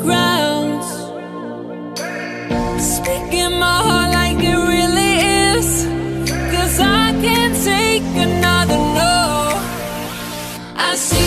grounds. Speaking my heart like it really is. Cause I can't take another no. I see.